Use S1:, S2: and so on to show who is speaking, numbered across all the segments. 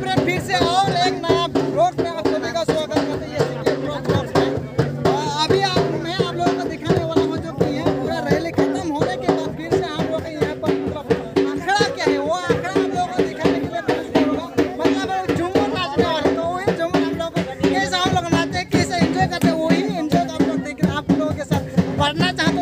S1: Friend फिर से और एक नया ब्लॉग में आप सभी का स्वागत करते हैं। अभी आप, मैं आप लोगों को दिखाने वाला हूँ जो कि यहाँ पूरा रैली खत्म होने के बाद फिर से हम लोग यहाँ पर मतलब अखड़ा क्या है? वो अखड़ा हम लोगों को दिखाने के लिए मतलब झूमर नाचने वाले तो वही झूमर हम लोग कैसे हम लोग नाचते, कैसे एंजॉय करते, वही एंजॉय आप लोग देख रहे आप लोगों के साथ बढ़ना चाहते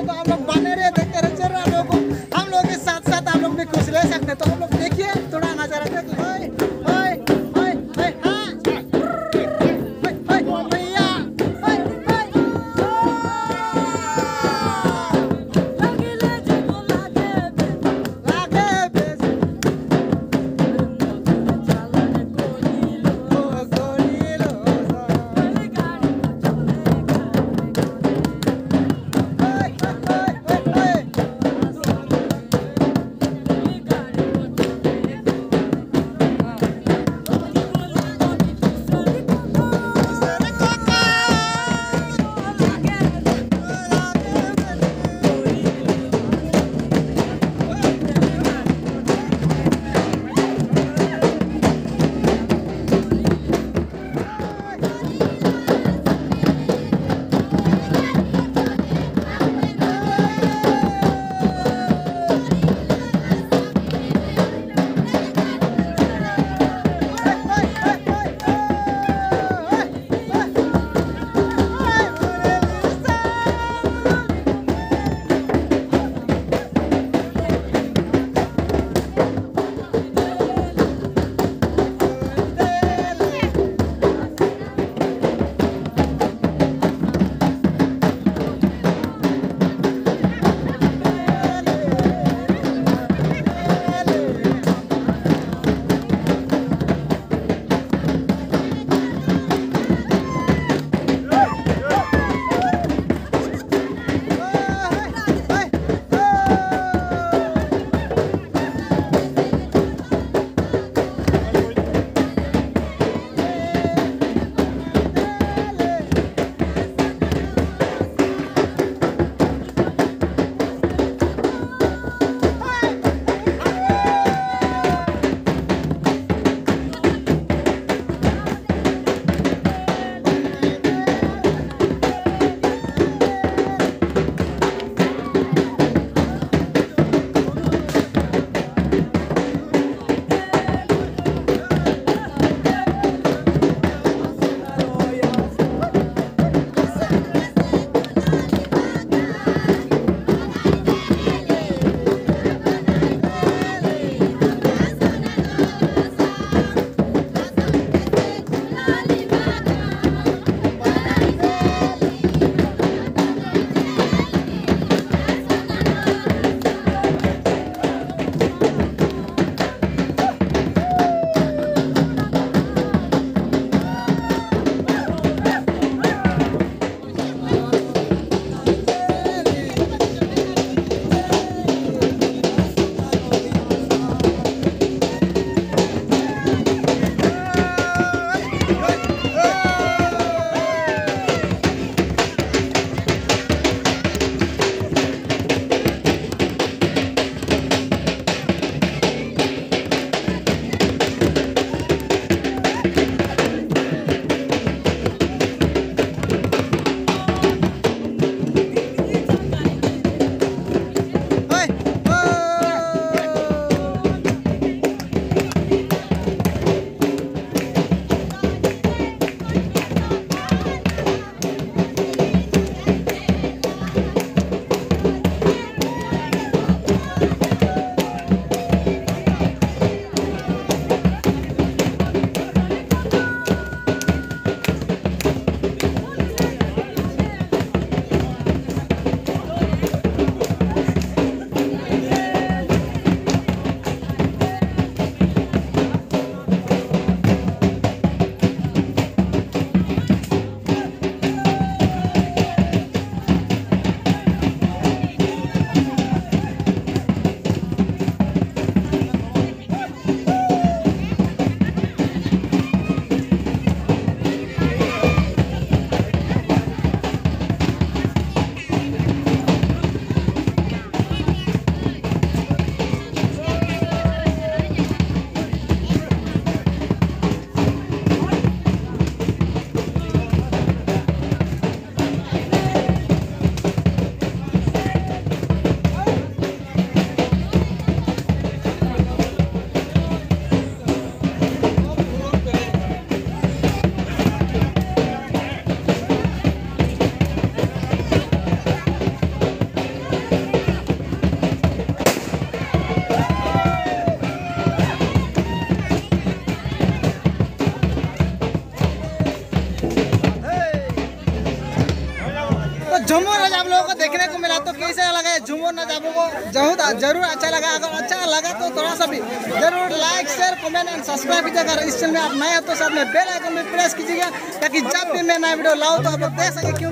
S1: झुमर नज आप लोगों को देखने को मिला तो कैसे लगा है झुमर नज आप लोगों को ज़रूर ज़रूर अच्छा लगा। अगर अच्छा लगा तो थोड़ा सा भी ज़रूर like share comment and subscribe कीजिएगा। अगर इस चैनल में आप नए हो तो साथ में बेल आइकन में प्रेस कीजिएगा ताकि जब भी मैं नया वीडियो लाऊं तो आप लोग देख सके क्यों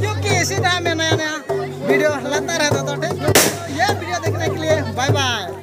S1: क्योंकि इसी तरह मैं नया नया वीडियो लाता रहता तो ठीक? ये वीडियो देखने के लिए बाय बाय